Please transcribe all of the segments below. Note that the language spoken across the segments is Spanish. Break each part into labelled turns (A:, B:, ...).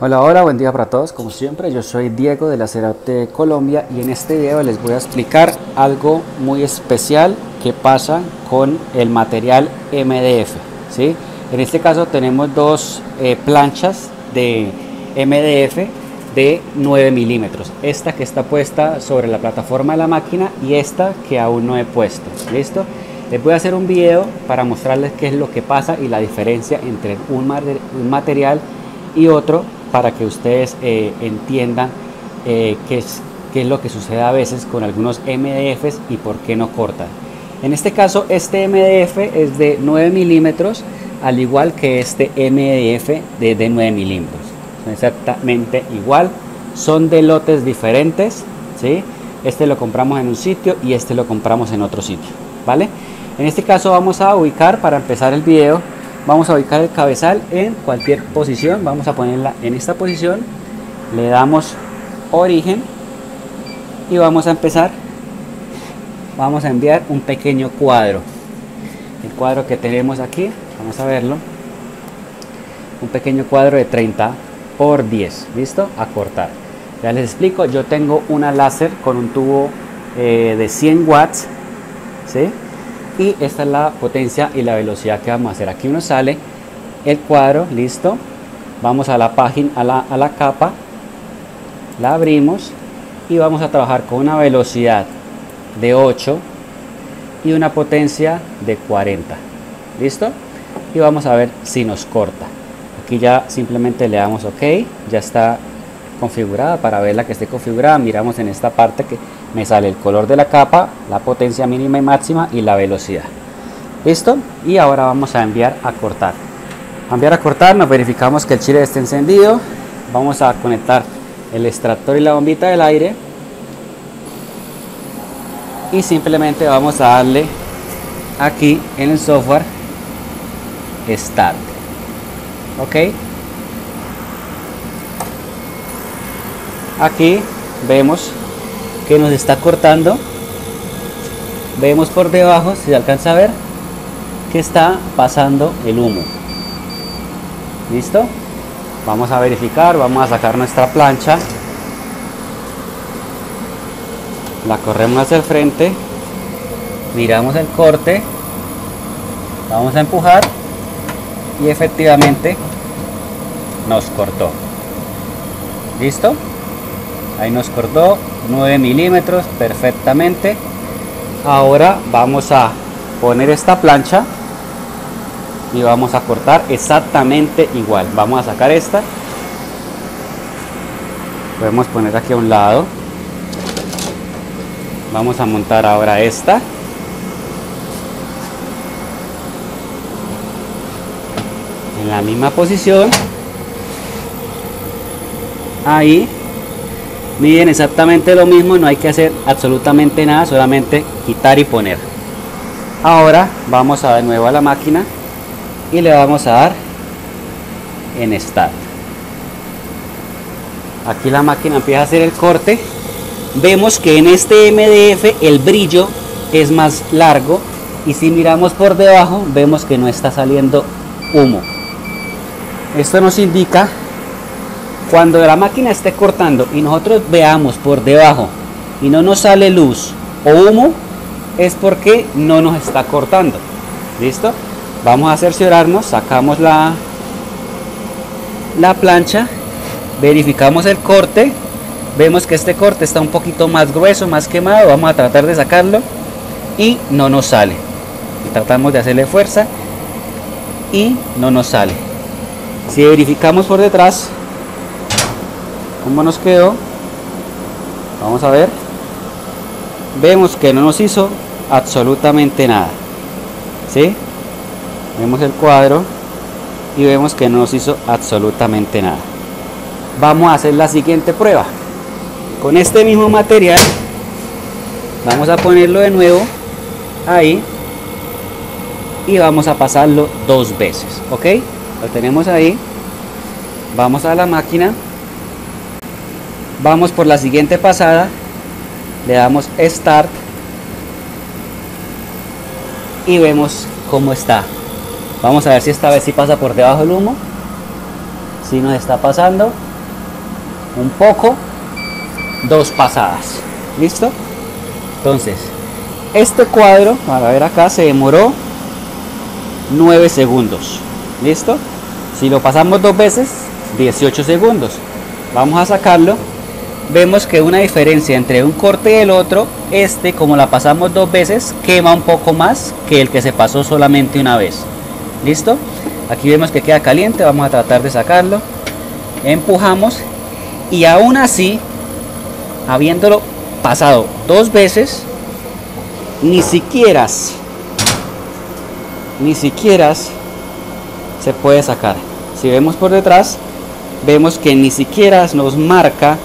A: Hola, hola, buen día para todos. Como siempre, yo soy Diego de la Cerate Colombia y en este video les voy a explicar algo muy especial que pasa con el material MDF. ¿sí? En este caso tenemos dos eh, planchas de MDF de 9 milímetros. Esta que está puesta sobre la plataforma de la máquina y esta que aún no he puesto. ¿Listo? Les voy a hacer un video para mostrarles qué es lo que pasa y la diferencia entre un, un material y otro para que ustedes eh, entiendan eh, qué, es, qué es lo que sucede a veces con algunos MDFs y por qué no cortan. En este caso, este MDF es de 9 milímetros, al igual que este MDF de, de 9 milímetros. Son exactamente igual, son de lotes diferentes, ¿sí? Este lo compramos en un sitio y este lo compramos en otro sitio, ¿vale? En este caso vamos a ubicar, para empezar el video, vamos a ubicar el cabezal en cualquier posición. Vamos a ponerla en esta posición. Le damos origen y vamos a empezar. Vamos a enviar un pequeño cuadro. El cuadro que tenemos aquí vamos a verlo. Un pequeño cuadro de 30 por 10 listo a cortar. Ya les explico. Yo tengo una láser con un tubo eh, de 100 watts ¿sí? Y esta es la potencia y la velocidad que vamos a hacer. Aquí uno sale el cuadro listo. Vamos a la página a la, a la capa. La abrimos y vamos a trabajar con una velocidad de 8 y una potencia de 40 listo y vamos a ver si nos corta. Aquí ya simplemente le damos ok. Ya está configurada. Para verla que esté configurada miramos en esta parte que me sale el color de la capa la potencia mínima y máxima y la velocidad. Listo y ahora vamos a enviar a cortar. Enviar a cortar nos verificamos que el chile esté encendido. Vamos a conectar el extractor y la bombita del aire. Y simplemente vamos a darle aquí en el software start. Ok aquí vemos que nos está cortando. Vemos por debajo si se alcanza a ver que está pasando el humo. Listo vamos a verificar vamos a sacar nuestra plancha. La corremos hacia el frente. Miramos el corte. Vamos a empujar. Y efectivamente nos cortó. Listo ahí nos cortó 9 milímetros perfectamente. Ahora vamos a poner esta plancha y vamos a cortar exactamente igual. Vamos a sacar esta. Podemos poner aquí a un lado. Vamos a montar ahora esta. En la misma posición. Ahí miden exactamente lo mismo no hay que hacer absolutamente nada solamente quitar y poner. Ahora vamos a de nuevo a la máquina y le vamos a dar en start. Aquí la máquina empieza a hacer el corte. Vemos que en este MDF el brillo es más largo y si miramos por debajo vemos que no está saliendo humo. Esto nos indica cuando la máquina esté cortando y nosotros veamos por debajo y no nos sale luz o humo, es porque no nos está cortando. ¿Listo? Vamos a cerciorarnos, sacamos la, la plancha, verificamos el corte, vemos que este corte está un poquito más grueso, más quemado, vamos a tratar de sacarlo y no nos sale. Tratamos de hacerle fuerza y no nos sale. Si verificamos por detrás, cómo nos quedó. Vamos a ver. Vemos que no nos hizo absolutamente nada ¿sí? vemos el cuadro y vemos que no nos hizo absolutamente nada. Vamos a hacer la siguiente prueba. Con este mismo material vamos a ponerlo de nuevo ahí y vamos a pasarlo dos veces ok lo tenemos ahí. Vamos a la máquina vamos por la siguiente pasada le damos start y vemos cómo está vamos a ver si esta vez si pasa por debajo el humo si nos está pasando un poco, dos pasadas. ¿Listo? Entonces, este cuadro, para ver acá, se demoró 9 segundos. ¿Listo? Si lo pasamos dos veces, 18 segundos. Vamos a sacarlo. Vemos que una diferencia entre un corte y el otro, este como la pasamos dos veces, quema un poco más que el que se pasó solamente una vez. ¿Listo? Aquí vemos que queda caliente, vamos a tratar de sacarlo. Empujamos y aún así, habiéndolo pasado dos veces, ni siquiera, ni siquiera se puede sacar. Si vemos por detrás, vemos que ni siquiera nos marca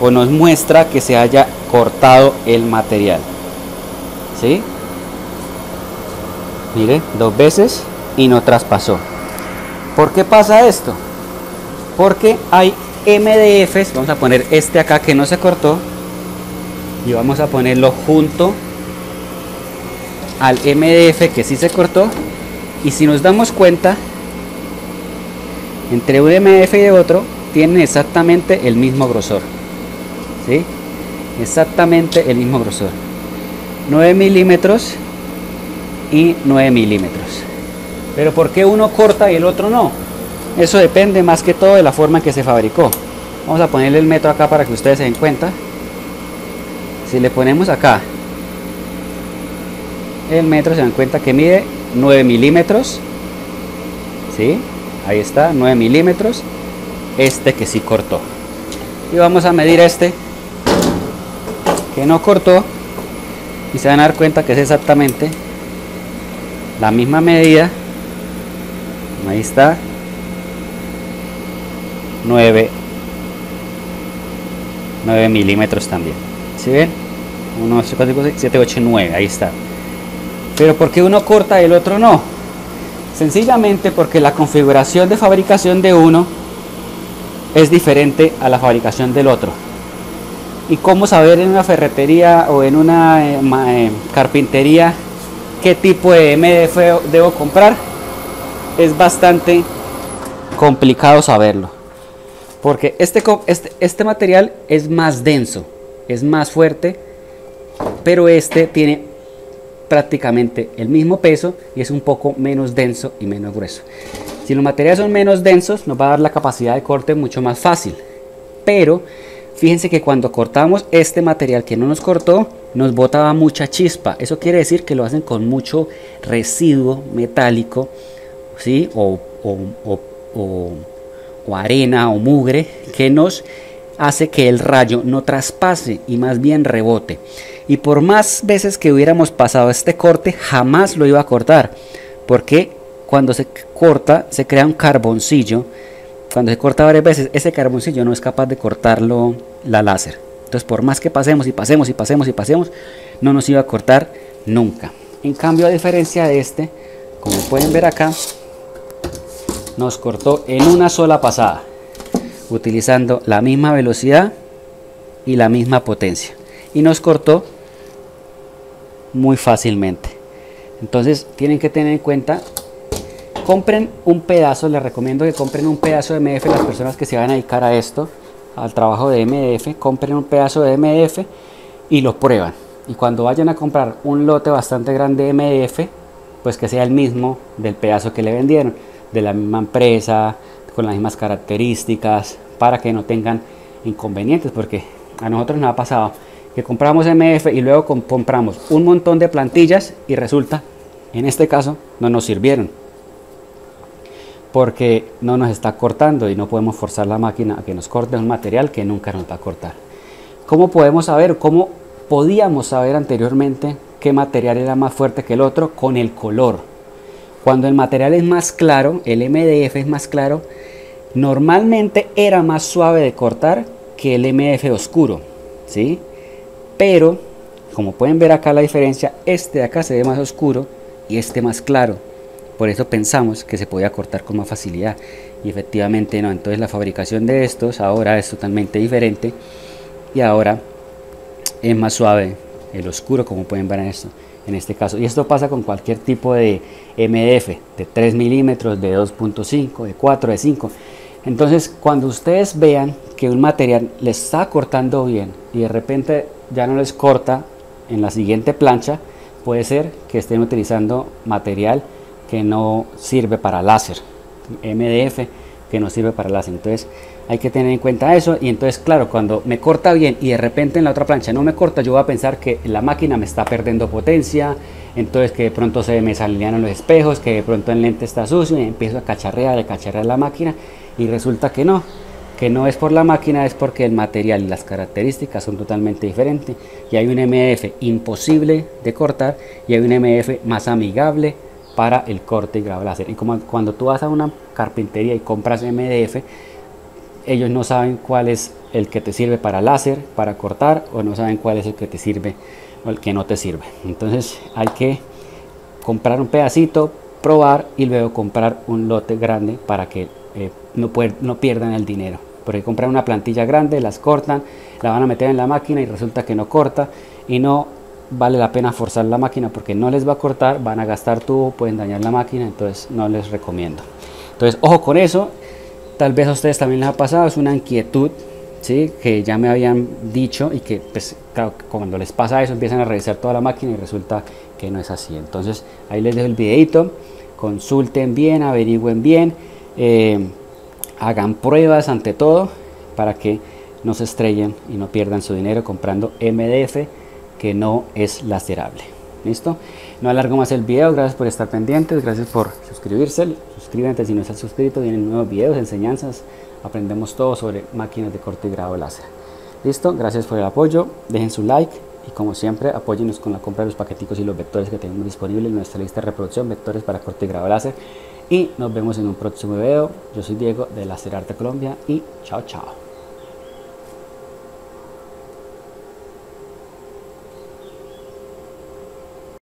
A: o nos muestra que se haya cortado el material. ¿Sí? Mire, dos veces y no traspasó. ¿Por qué pasa esto? Porque hay MDFs, vamos a poner este acá que no se cortó y vamos a ponerlo junto al MDF que sí se cortó y si nos damos cuenta entre un MDF y otro tienen exactamente el mismo grosor ¿sí? exactamente el mismo grosor. 9 milímetros y 9 milímetros. Pero ¿por qué uno corta y el otro no? eso depende más que todo de la forma en que se fabricó. Vamos a ponerle el metro acá para que ustedes se den cuenta. Si le ponemos acá el metro se dan cuenta que mide 9 milímetros. ¿sí? ahí está 9 milímetros. Este que sí cortó. Y vamos a medir este que no cortó y se van a dar cuenta que es exactamente la misma medida ahí está 9 9 milímetros también si ven? 1, 7, 8, 9 ahí está pero ¿por qué uno corta y el otro no? Sencillamente porque la configuración de fabricación de uno es diferente a la fabricación del otro. ¿Y cómo saber en una ferretería o en una eh, eh, carpintería qué tipo de MDF debo comprar? Es bastante complicado saberlo. Porque este, este, este material es más denso, es más fuerte, pero este tiene prácticamente el mismo peso y es un poco menos denso y menos grueso. Si los materiales son menos densos, nos va a dar la capacidad de corte mucho más fácil. Pero fíjense que cuando cortamos este material que no nos cortó, nos botaba mucha chispa. Eso quiere decir que lo hacen con mucho residuo metálico, ¿sí? o, o, o arena o mugre que nos hace que el rayo no traspase y más bien rebote. Y por más veces que hubiéramos pasado este corte, jamás lo iba a cortar. Porque cuando se corta, se crea un carboncillo. Cuando se corta varias veces, ese carboncillo no es capaz de cortarlo la láser. Entonces, por más que pasemos y pasemos y pasemos y pasemos, no nos iba a cortar nunca. En cambio, a diferencia de este, como pueden ver acá, nos cortó en una sola pasada, utilizando la misma velocidad y la misma potencia. Y nos cortó muy fácilmente. Entonces tienen que tener en cuenta, compren un pedazo, les recomiendo que compren un pedazo de MDF las personas que se van a dedicar a esto, al trabajo de MDF, compren un pedazo de MDF y lo prueban. Y cuando vayan a comprar un lote bastante grande de MDF, pues que sea el mismo del pedazo que le vendieron, de la misma empresa, con las mismas características, para que no tengan inconvenientes, porque a nosotros nos ha pasado que compramos MF y luego compramos un montón de plantillas y resulta, en este caso, no nos sirvieron. Porque no nos está cortando y no podemos forzar la máquina a que nos corte un material que nunca nos va a cortar. ¿Cómo podemos saber, cómo podíamos saber anteriormente qué material era más fuerte que el otro? Con el color. Cuando el material es más claro, el MDF es más claro, normalmente era más suave de cortar que el MDF oscuro. ¿sí? pero como pueden ver acá la diferencia, este de acá se ve más oscuro y este más claro. Por eso pensamos que se podía cortar con más facilidad. Y efectivamente no. Entonces la fabricación de estos ahora es totalmente diferente. Y ahora es más suave el oscuro como pueden ver en esto. En este caso. Y esto pasa con cualquier tipo de MDF. De 3 milímetros, de 2.5, de 4, de 5. Entonces cuando ustedes vean que un material les está cortando bien y de repente ya no les corta en la siguiente plancha, puede ser que estén utilizando material que no sirve para láser, MDF que no sirve para láser. Entonces hay que tener en cuenta eso. Y entonces claro, cuando me corta bien y de repente en la otra plancha no me corta, yo voy a pensar que la máquina me está perdiendo potencia, entonces que de pronto se me salen los espejos, que de pronto el lente está sucio y empiezo a cacharrear, a cacharrear la máquina y resulta que no, que no es por la máquina, es porque el material y las características son totalmente diferentes. Y hay un MDF imposible de cortar y hay un MDF más amigable para el corte y grado láser. Y como cuando tú vas a una carpintería y compras MDF, ellos no saben cuál es el que te sirve para láser, para cortar, o no saben cuál es el que te sirve o el que no te sirve. Entonces hay que comprar un pedacito, probar y luego comprar un lote grande para que eh, no, no pierdan el dinero porque compran una plantilla grande, las cortan, la van a meter en la máquina y resulta que no corta y no vale la pena forzar la máquina porque no les va a cortar, van a gastar tubo, pueden dañar la máquina, entonces no les recomiendo. Entonces, ojo con eso, tal vez a ustedes también les ha pasado, es una inquietud ¿sí? que ya me habían dicho y que pues, cuando les pasa eso empiezan a revisar toda la máquina y resulta que no es así. Entonces ahí les dejo el videito, consulten bien, averigüen bien. Eh, hagan pruebas ante todo para que no se estrellen y no pierdan su dinero comprando MDF que no es lacerable. ¿Listo? No alargo más el video, gracias por estar pendientes, gracias por suscribirse, suscríbete si no estás suscrito, vienen nuevos videos, enseñanzas, aprendemos todo sobre máquinas de corte y grado láser. Listo, gracias por el apoyo, dejen su like y como siempre apóyenos con la compra de los paqueticos y los vectores que tenemos disponibles en nuestra lista de reproducción, vectores para corte y grado láser y nos vemos en un próximo video. Yo soy Diego de Lacerarte Colombia y chao chao.